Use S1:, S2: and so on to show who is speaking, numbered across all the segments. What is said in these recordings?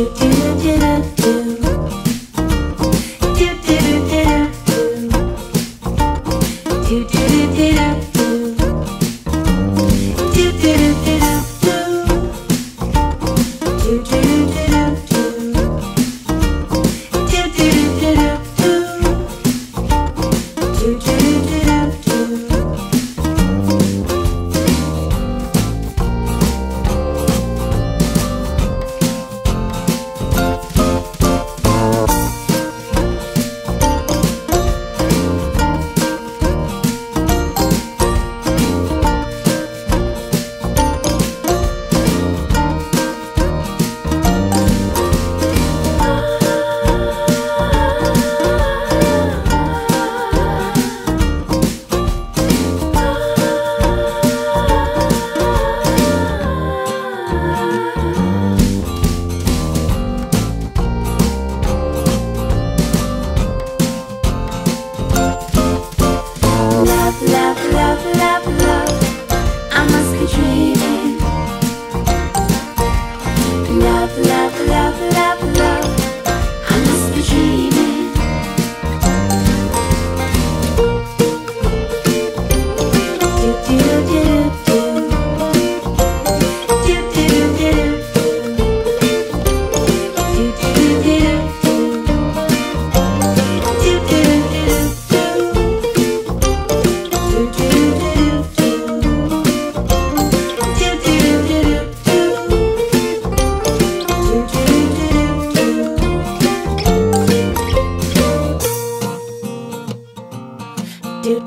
S1: you.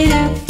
S1: it up.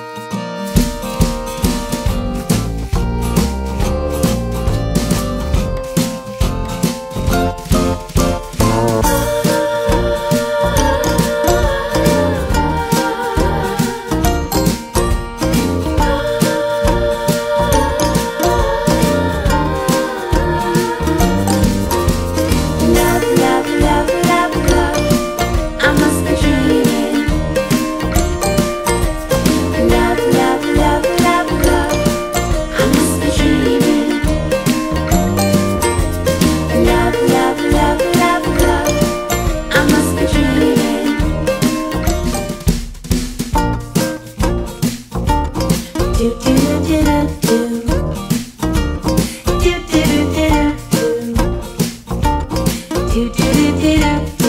S1: get up.